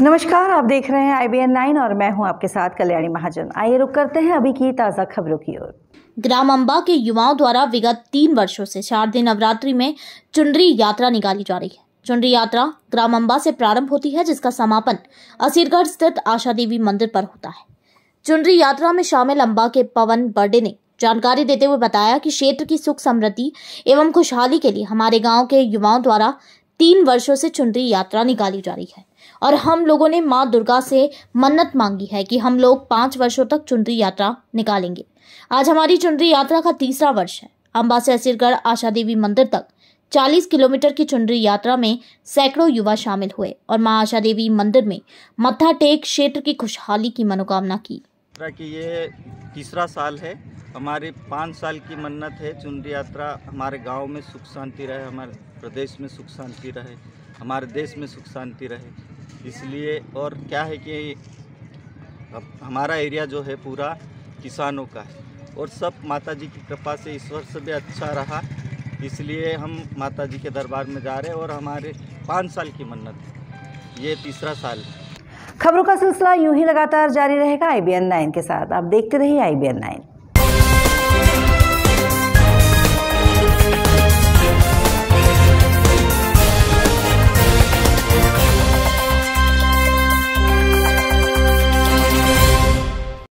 नमस्कार, आप देख रहे हैं आई बी एन नाइन और मैं हूँ आपके साथ कल्याणी महाजन। आइए रुक करते हैं अभी की ताज़ा खबरों की ओर। ग्राम अम्बा के युवाओं द्वारा विगत तीन वर्षों से चार दिन नवरात्रि में चुनरी यात्रा निकाली जा रही है। चुनरी यात्रा ग्राम अम्बा से प्रारंभ होती है, जिसका समापन असीरगढ़ स्थित आशा देवी मंदिर पर होता है। चुनरी यात्रा में शामिल अम्बा के पवन बर्डे ने जानकारी देते हुए बताया कि क्षेत्र की सुख समृद्धि एवं खुशहाली के लिए हमारे गाँव के युवाओं द्वारा तीन वर्षों से चुनरी यात्रा निकाली जा रही है। और हम लोगों ने माँ दुर्गा से मन्नत मांगी है कि हम लोग पाँच वर्षों तक चुनरी यात्रा निकालेंगे। आज हमारी चुनरी यात्रा का तीसरा वर्ष है। अम्बा से असीरगढ़ आशा देवी मंदिर तक 40 किलोमीटर की चुनरी यात्रा में सैकड़ों युवा शामिल हुए और माँ आशा देवी मंदिर में मत्था टेक क्षेत्र की खुशहाली की मनोकामना की। की ये तीसरा साल है। हमारी पाँच साल की मन्नत है चुनरी यात्रा। हमारे गाँव में सुख शांति रहे, हमारे प्रदेश में सुख शांति रहे, हमारे देश में सुख शांति रहे। इसलिए और क्या है कि हमारा एरिया जो है पूरा किसानों का है। और सब माता जी की कृपा से ईश्वर से भी अच्छा रहा। इसलिए हम माता जी के दरबार में जा रहे हैं और हमारे पाँच साल की मन्नत है। ये तीसरा साल है। खबरों का सिलसिला यूँ ही लगातार जारी रहेगा आई बी एन नाइन के साथ। आप देखते रहिए आई बी एन नाइन।